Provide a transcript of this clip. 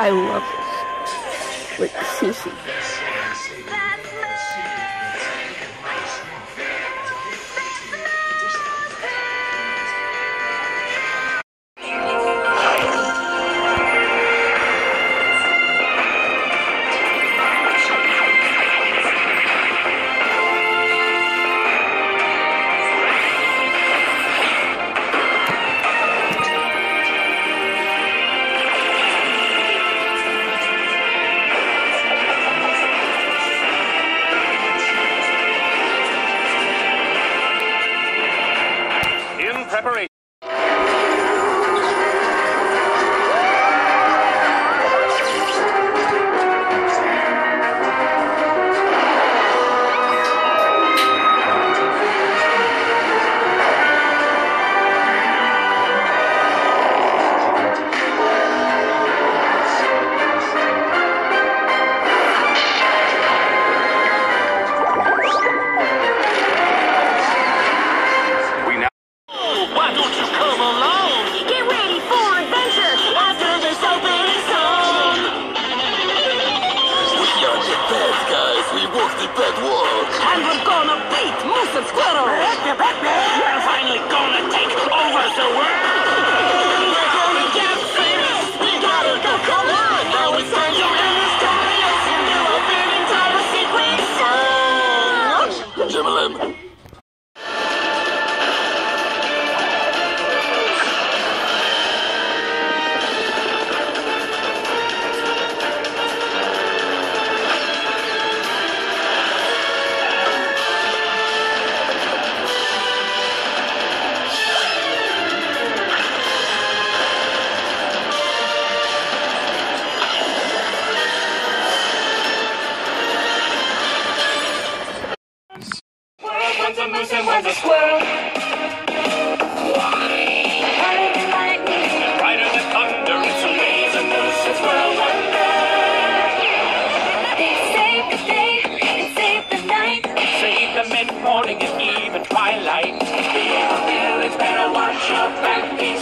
I love this. Like, seriously. Preparation. We're finally gonna take over the world. One's a squirrel. Higher than thunder. It's save the day the night. The mid morning and even twilight. The evil villains better watch your back. Be